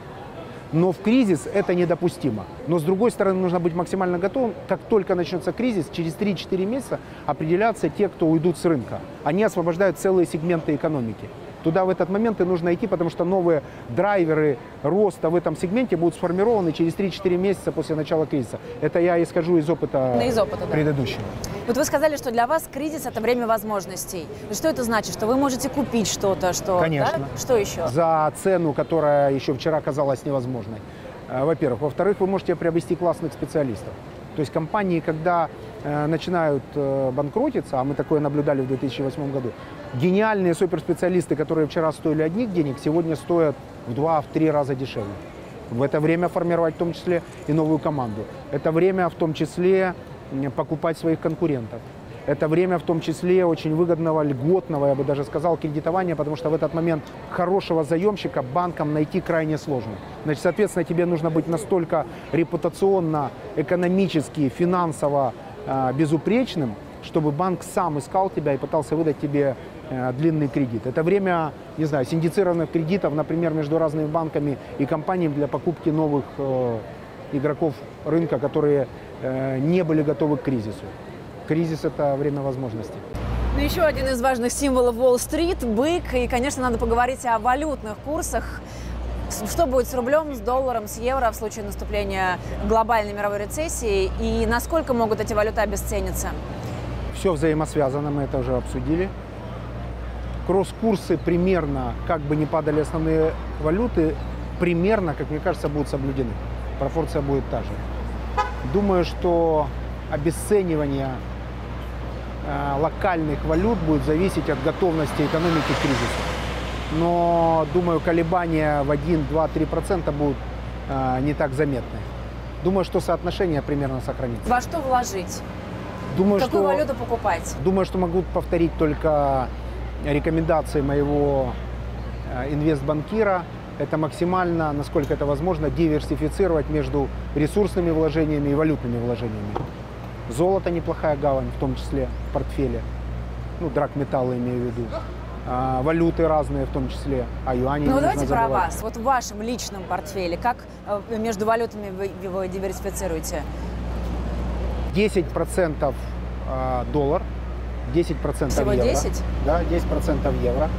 Но в кризис это недопустимо. Но с другой стороны, нужно быть максимально готовым. Как только начнется кризис, через 3-4 месяца определяться те, кто уйдут с рынка. Они освобождают целые сегменты экономики. Туда в этот момент и нужно идти, потому что новые драйверы роста в этом сегменте будут сформированы через 3-4 месяца после начала кризиса. Это я исхожу из опыта, из опыта, да. предыдущего. Вот вы сказали, что для вас кризис – это время возможностей. Что это значит? Что вы можете купить что-то? Что, Конечно. да? Что еще? За цену, которая еще вчера казалась невозможной. Э, Во-первых. Во-вторых, вы можете приобрести классных специалистов. То есть компании, когда э, начинают э, банкротиться, а мы такое наблюдали в 2008 году, гениальные суперспециалисты, которые вчера стоили одних денег, сегодня стоят в два, в три раза дешевле. В это время формировать в том числе и новую команду. Это время в том числе покупать своих конкурентов. Это время в том числе очень выгодного, льготного, я бы даже сказал, кредитования, потому что в этот момент хорошего заемщика банкам найти крайне сложно. Значит, соответственно, тебе нужно быть настолько репутационно, экономически, финансово э, безупречным, чтобы банк сам искал тебя и пытался выдать тебе э, длинный кредит. Это время, не знаю, синдицированных кредитов, например, между разными банками и компаниями для покупки новых э, игроков рынка, которые э, не были готовы к кризису. Кризис – это время возможностей. Ну, еще один из важных символов Уолл-стрит – бык. И, конечно, надо поговорить о валютных курсах. Что будет с рублем, с долларом, с евро в случае наступления глобальной мировой рецессии? И насколько могут эти валюты обесцениться? Все взаимосвязано, мы это уже обсудили. Кросс-курсы примерно, как бы не падали основные валюты, примерно, как мне кажется, будут соблюдены. Пропорция будет та же. Думаю, что обесценивание локальных валют будет зависеть от готовности экономики к кризису. Но, думаю, колебания в 1, 2, 3% будут э, не так заметны. Думаю, что соотношение примерно сохранится. Во что вложить? Думаю, Какую что... валюту покупать? Думаю, что могу повторить только рекомендации моего э, инвестбанкира. Это максимально, насколько это возможно, диверсифицировать между ресурсными вложениями и валютными вложениями. Золото неплохая гавань, в том числе в портфеле. Ну, драгметаллы имею в виду. а, валюты разные в том числе, а юани Ну давайте про вас. Вот в вашем личном портфеле, как э, между валютами вы его диверсифицируете? 10% а, доллар, 10% Всего евро. 10? Да, 10% евро.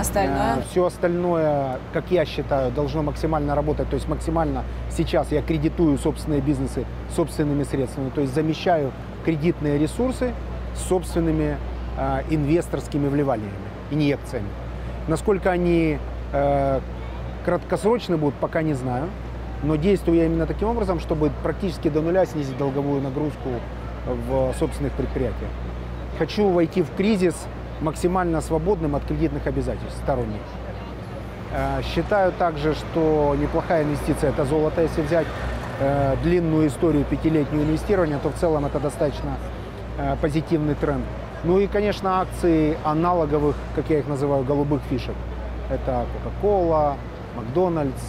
Остальное? Все остальное, как я считаю, должно максимально работать. То есть максимально сейчас я кредитую собственные бизнесы собственными средствами. То есть замещаю кредитные ресурсы собственными э, инвесторскими вливаниями, инъекциями. Насколько они э, краткосрочны будут, пока не знаю. Но действую я именно таким образом, чтобы практически до нуля снизить долговую нагрузку в собственных предприятиях. Хочу войти в кризис максимально свободным от кредитных обязательств сторонних. Э, Считаю также, что неплохая инвестиция – это золото. Если взять э, длинную историю пятилетнего инвестирования, то в целом это достаточно э, позитивный тренд. Ну и, конечно, акции аналоговых, как я их называю, голубых фишек. Это Coca-Cola, Макдональдс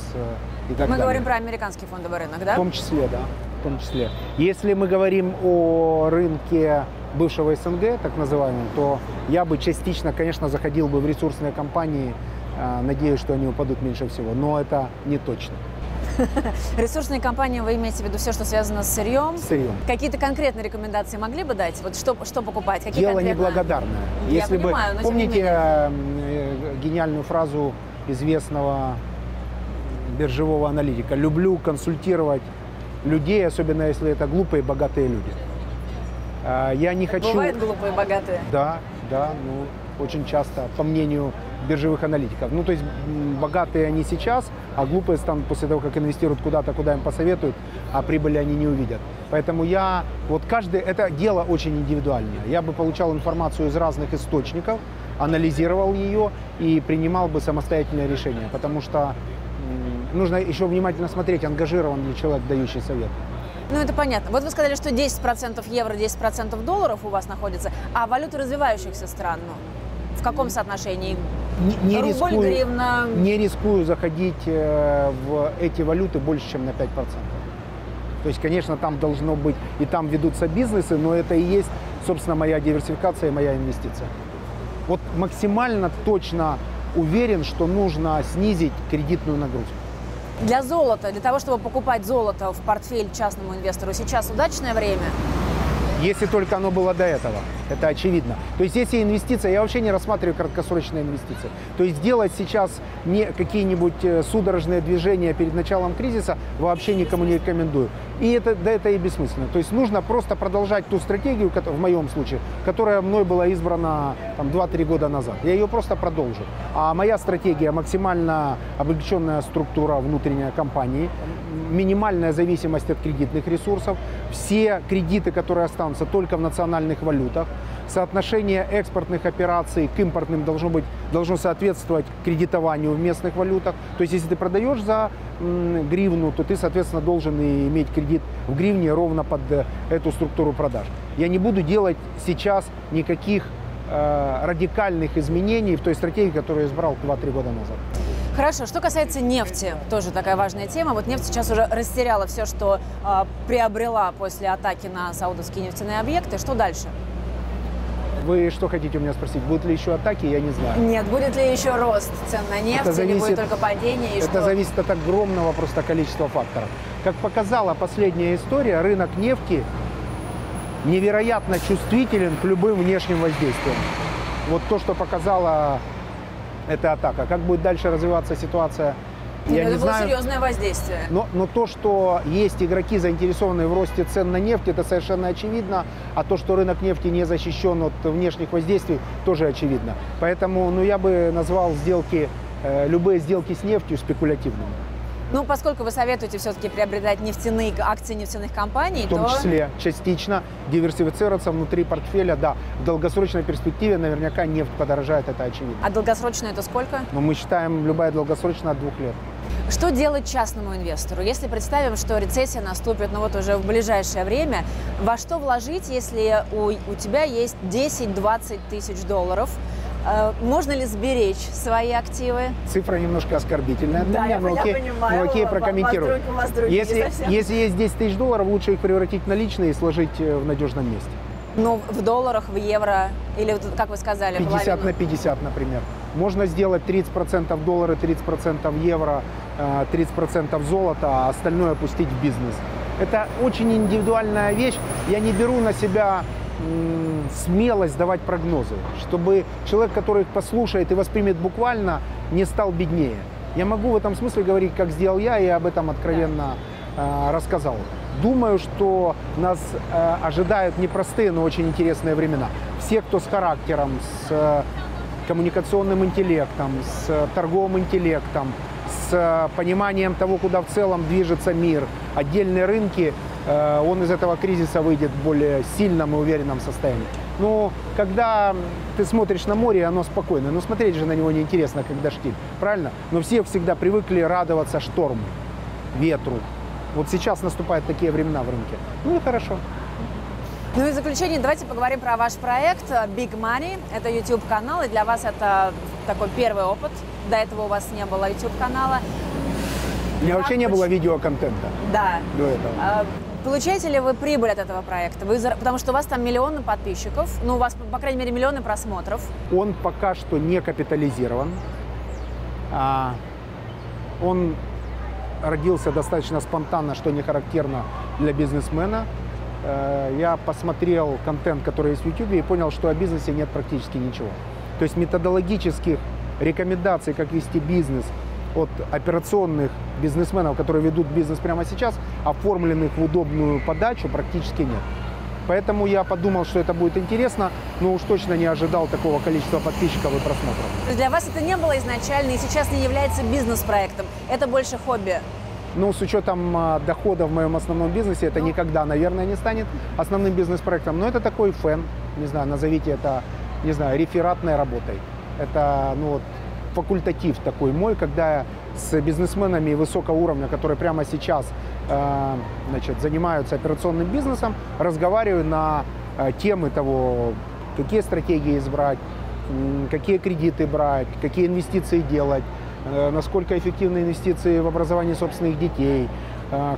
и так Мы далее. говорим про американский фондовый рынок, да? В том числе, да. В том числе. Если мы говорим о рынке бывшего СНГ, так называемом, то я бы частично, конечно, заходил бы в ресурсные компании, э, надеюсь, что они упадут меньше всего, но это не точно. Ресурсные компании, вы имеете в виду все, что связано с сырьем? Сырьем. Какие-то конкретные рекомендации могли бы дать? Вот что, что покупать? Какие Дело конкретно? неблагодарное. Я Если понимаю, но бы не помните менее. э, гениальную фразу известного биржевого аналитика: "Люблю консультировать людей, особенно если это глупые богатые люди". А, Я не хочу. Бывают глупые, богатые. Да, да, ну, очень часто, по мнению биржевых аналитиков. Ну, то есть богатые они сейчас, а глупые станут после того, как инвестируют куда-то, куда им посоветуют, а прибыли они не увидят. Поэтому я, вот каждый, это дело очень индивидуальное. Я бы получал информацию из разных источников, анализировал ее и принимал бы самостоятельное решение, потому что нужно еще внимательно смотреть, ангажирован ли человек, дающий совет. Ну, это понятно. Вот вы сказали, что 10% евро, 10% долларов у вас находится, а валюты развивающихся стран, ну, в каком соотношении? Не, не Рубль, рискую, гривна. не рискую заходить э, в эти валюты больше, чем на 5%. То есть, конечно, там должно быть, и там ведутся бизнесы, но это и есть, собственно, моя диверсификация и моя инвестиция. Вот максимально точно уверен, что нужно снизить кредитную нагрузку. Для золота, для того, чтобы покупать золото в портфель частному инвестору, сейчас удачное время? Если только оно было до этого. Это очевидно. То есть если инвестиция, я вообще не рассматриваю краткосрочные инвестиции. То есть делать сейчас не какие-нибудь э, судорожные движения перед началом кризиса вообще никому не рекомендую. И это, да, это и бессмысленно. То есть нужно просто продолжать ту стратегию, в моем случае, которая мной была избрана там, 2-3 года назад. Я ее просто продолжу. А моя стратегия максимально облегченная структура внутренней компании, минимальная зависимость от кредитных ресурсов, все кредиты, которые останутся только в национальных валютах, соотношение экспортных операций к импортным должно, быть, должно соответствовать кредитованию в местных валютах. То есть, если ты продаешь за гривну, то ты, соответственно, должен иметь кредит в гривне ровно под э, эту структуру продаж. Я не буду делать сейчас никаких э, радикальных изменений в той стратегии, которую я избрал 2-3 года назад. Хорошо, что касается нефти, тоже такая важная тема. Вот нефть сейчас уже растеряла все, что э, приобрела после атаки на саудовские нефтяные объекты. Что дальше? Вы что хотите у меня спросить? Будут ли еще атаки? Я не знаю. Нет, будет ли еще рост цен на нефть, Это или будет зависит- только падение? И Это что? зависит от огромного просто количества факторов. Как показала последняя история, рынок нефти невероятно чувствителен к любым внешним воздействиям. Вот то, что показала эта атака. Как будет дальше развиваться ситуация, Ну, я это не было знаю. серьезное воздействие. Но, но то, что есть игроки, заинтересованные в росте цен на нефть, это совершенно очевидно. А то, что рынок нефти не защищен от внешних воздействий, тоже очевидно. Поэтому ну, я бы назвал сделки, э, любые сделки с нефтью спекулятивными. Ну, поскольку вы советуете все-таки приобретать нефтяные акции нефтяных компаний, В том то числе частично диверсифицироваться внутри портфеля. Да, в долгосрочной перспективе наверняка нефть подорожает, это очевидно. а долгосрочно это сколько? Но мы считаем, любая долгосрочная от двух лет. Что делать частному инвестору? Если представим, что рецессия наступит, ну вот уже в ближайшее время, во что вложить, если у, у тебя есть 10-20 тысяч долларов? Э, Можно ли сберечь свои активы? Цифра немножко оскорбительная Да, меня, я- но окей, понимаю, ну, окей прокомментирую. вас вас друг если, если есть 10 тысяч долларов, лучше их превратить в наличные и сложить э, в надежном месте. Ну, в долларах, в евро или, как вы сказали, 50 половину? на 50, например. Можно сделать 30% доллара, 30% евро, 30% э, золота, а остальное пустить в бизнес. Это очень индивидуальная вещь. Я не беру на себя смелость давать прогнозы, чтобы человек, который их послушает и воспримет буквально, не стал беднее. Я могу в этом смысле говорить, как сделал я, и об этом откровенно э, рассказал. Думаю, что нас э, ожидают непростые, но очень интересные времена. Все, кто с характером, с э, коммуникационным интеллектом, с торговым интеллектом, с э, пониманием того, куда в целом движется мир, отдельные рынки, э, он из этого кризиса выйдет в более сильном и уверенном состоянии. Но когда ты смотришь на море, оно спокойное. Но смотреть же на него неинтересно, когда штиль. Правильно? Но все всегда привыкли радоваться шторму, ветру. Вот сейчас наступают такие времена в рынке. Ну и хорошо. Ну и в заключение давайте поговорим про ваш проект Big Money. Это YouTube-канал, и для вас это такой первый опыт. До этого у вас не было YouTube-канала. У меня вообще не было видеоконтента. Да. До этого. А, получаете ли вы прибыль от этого проекта? Вы, потому что у вас там миллионы подписчиков, ну, у вас, по крайней мере, миллионы просмотров. Он пока что не капитализирован. А, он родился достаточно спонтанно, что не характерно для бизнесмена. Э, я посмотрел контент, который есть в YouTube, и понял, что о бизнесе нет практически ничего. То есть методологических рекомендаций, как вести бизнес от операционных бизнесменов, которые ведут бизнес прямо сейчас, оформленных в удобную подачу, практически нет. Поэтому я подумал, что это будет интересно, но уж точно не ожидал такого количества подписчиков и просмотров. То есть для вас это не было изначально и сейчас не является бизнес-проектом? Это больше хобби? Ну, с учетом а, дохода в моем основном бизнесе, это ну. никогда, наверное, не станет основным бизнес-проектом. Но это такой фэн, не знаю, назовите это, не знаю, рефератной работой. Это, ну, вот, факультатив такой мой, когда я с бизнесменами высокого уровня, которые прямо сейчас э, значит, занимаются операционным бизнесом, разговариваю на э, темы того, какие стратегии избрать, какие кредиты брать, какие инвестиции делать, э, насколько эффективны инвестиции в образование собственных детей,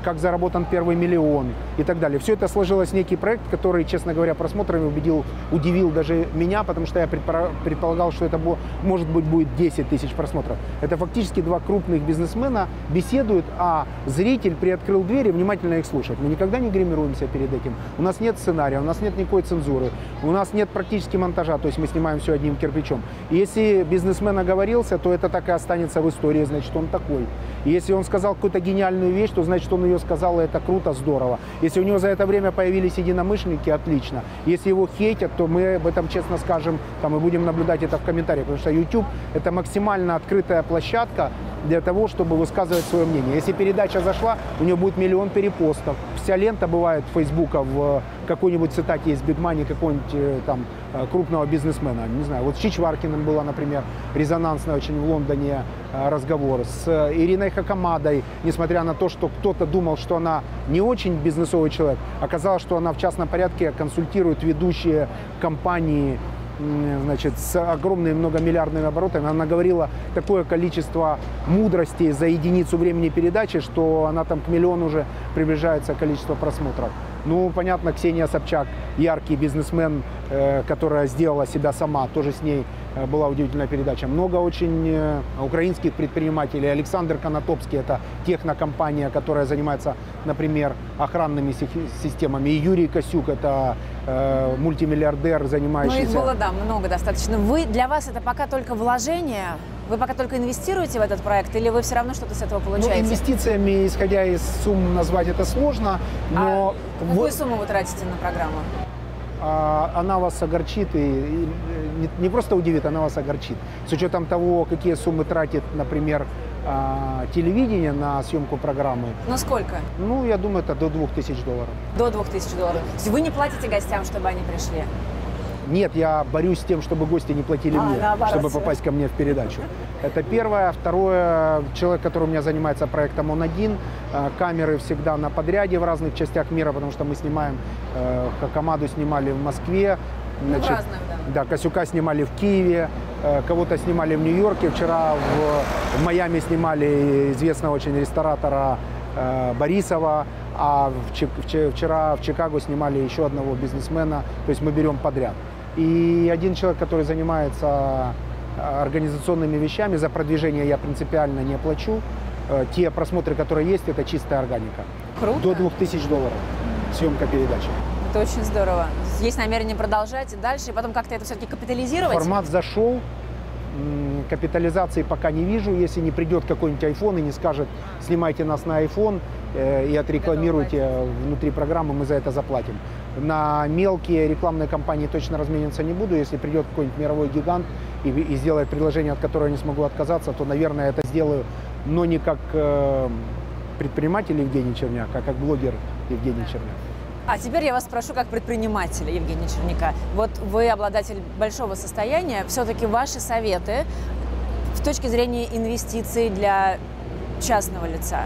как заработан первый миллион и так далее. Все это сложилось в некий проект, который, честно говоря, просмотрами убедил, удивил даже меня, потому что я предполагал, что это может быть будет 10 тысяч просмотров. Это фактически два крупных бизнесмена беседуют, а зритель приоткрыл дверь и внимательно их слушает. Мы никогда не гримируемся перед этим. У нас нет сценария, у нас нет никакой цензуры, у нас нет практически монтажа, то есть мы снимаем все одним кирпичом. И если бизнесмен оговорился, то это так и останется в истории, значит он такой. И если он сказал какую-то гениальную вещь, то значит значит, он ее сказал, и это круто, здорово. Если у него за это время появились единомышленники, отлично. Если его хейтят, то мы об этом честно скажем, там, и будем наблюдать это в комментариях, потому что YouTube – это максимально открытая площадка для того, чтобы высказывать свое мнение. Если передача зашла, у нее будет миллион перепостов. Вся лента бывает Фейсбука в какой-нибудь цитате из Бигмани какого-нибудь э, там э, крупного бизнесмена. Не знаю, вот с Чичваркиным была, например, резонансный очень в Лондоне э, разговор. С Ириной Хакамадой, несмотря на то, что кто-то думал, что она не очень бизнесовый человек, оказалось, что она в частном порядке консультирует ведущие компании значит, с огромными многомиллиардными оборотами. Она говорила такое количество мудрости за единицу времени передачи, что она там к миллиону уже приближается количество просмотров. Ну, понятно, Ксения Собчак, яркий бизнесмен, э, которая сделала себя сама, тоже с ней э, была удивительная передача. Много очень э, украинских предпринимателей. Александр Конотопский – это технокомпания, которая занимается, например, охранными системами. И Юрий Косюк – это мультимиллиардер, занимающийся... Ну, их было, да, много достаточно. Вы, для вас это пока только вложение? Вы пока только инвестируете в этот проект или вы все равно что-то с этого ну, получаете? Ну, инвестициями, исходя из сумм, назвать это сложно, но... А какую вот... сумму вы тратите на программу? А, она вас огорчит и, не, просто удивит, она вас огорчит. С учетом того, какие суммы тратит, например, а, телевидение на съемку программы. На сколько? Ну, я думаю, это до 2000 долларов. До 2000 долларов. То есть вы не платите гостям, чтобы они пришли? Нет, я борюсь с тем, чтобы гости не платили а, мне, наоборот. чтобы попасть ко мне в передачу. Это первое. Второе, человек, который у меня занимается проектом, он один. Э, камеры всегда на подряде в разных частях мира, потому что мы снимаем, э, команду снимали в Москве. Значит, ну, разных, да. Да, Косюка снимали в Киеве, э, кого-то снимали в Нью-Йорке. Вчера в, в Майами снимали известного очень ресторатора Борисова, а вчера в Чикаго снимали еще одного бизнесмена, то есть мы берем подряд. И один человек, который занимается организационными вещами. За продвижение я принципиально не плачу. Э, те просмотры, которые есть, это чистая органика. Круто. До 2000 долларов съемка передачи. Это очень здорово. Есть намерение продолжать и дальше, и потом как-то это все-таки капитализировать? Формат зашел, капитализации пока не вижу. Если не придет какой-нибудь iPhone и не скажет, снимайте нас на iPhone э, и отрекламируйте внутри программы, мы за это заплатим. На мелкие рекламные кампании точно размениться не буду. Если придет какой-нибудь мировой гигант и, и сделает предложение, от которого я не смогу отказаться, то, наверное, это сделаю, но не как э, предприниматель Евгений Черняк, а как блогер Евгений Черняк. А теперь я вас спрошу как предпринимателя Евгения Черняка. Вот вы обладатель большого состояния, все-таки ваши советы с точки зрения инвестиций для частного лица?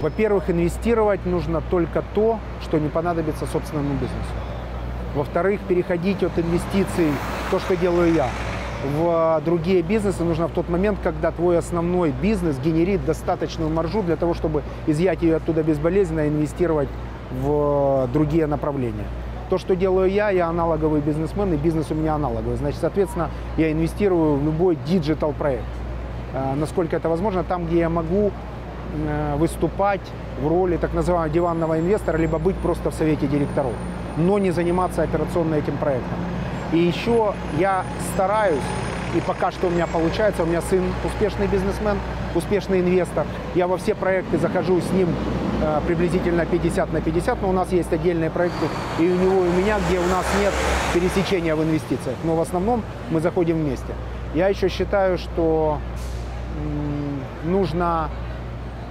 Во-первых, инвестировать нужно только то, что не понадобится собственному бизнесу. Во-вторых, переходить от инвестиций, то, что делаю я, в другие бизнесы нужно в тот момент, когда твой основной бизнес генерит достаточную маржу для того, чтобы изъять ее оттуда безболезненно и инвестировать в другие направления. То, что делаю я, я аналоговый бизнесмен, и бизнес у меня аналоговый. Значит, соответственно, я инвестирую в любой digital проект. Э, насколько это возможно, там, где я могу выступать в роли так называемого диванного инвестора, либо быть просто в совете директоров, но не заниматься операционно этим проектом. И еще я стараюсь, и пока что у меня получается, у меня сын успешный бизнесмен, успешный инвестор. Я во все проекты захожу с ним э, приблизительно 50 на 50, но у нас есть отдельные проекты и у него, и у меня, где у нас нет пересечения в инвестициях. Но в основном мы заходим вместе. Я еще считаю, что нужно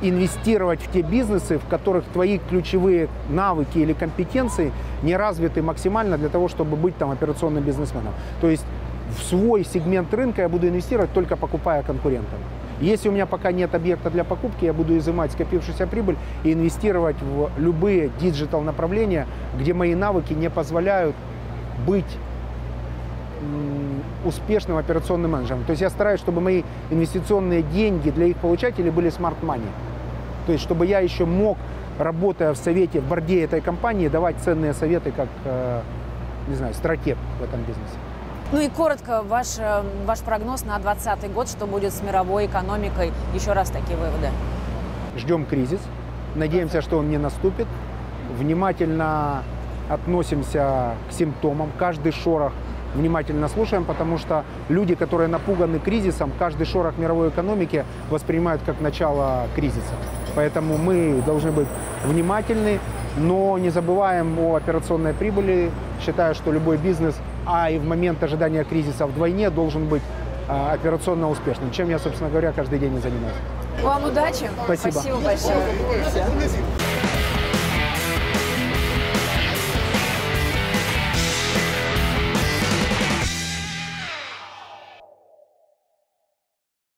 инвестировать в те бизнесы, в которых твои ключевые навыки или компетенции не развиты максимально для того, чтобы быть там операционным бизнесменом. То есть в свой сегмент рынка я буду инвестировать только покупая конкурентов. Если у меня пока нет объекта для покупки, я буду изымать скопившуюся прибыль и инвестировать в любые digital направления, где мои навыки не позволяют быть успешным операционным менеджером. То есть я стараюсь, чтобы мои инвестиционные деньги для их получателей были smart money. То есть чтобы я еще мог, работая в совете, в борде этой компании, давать ценные советы как, э, не знаю, стратег в этом бизнесе. Ну и коротко, ваш, э, ваш прогноз на 2020 год, что будет с мировой экономикой? Еще раз такие выводы. Ждем кризис. Надеемся, что он не наступит. Внимательно относимся к симптомам. Каждый шорох внимательно слушаем, потому что люди, которые напуганы кризисом, каждый шорох мировой экономики воспринимают как начало кризиса. Поэтому мы должны быть внимательны, но не забываем о операционной прибыли. Считаю, что любой бизнес, а и в момент ожидания кризиса вдвойне, должен быть а, операционно успешным, чем я, собственно говоря, каждый день и занимаюсь. Вам удачи. Спасибо. Спасибо большое.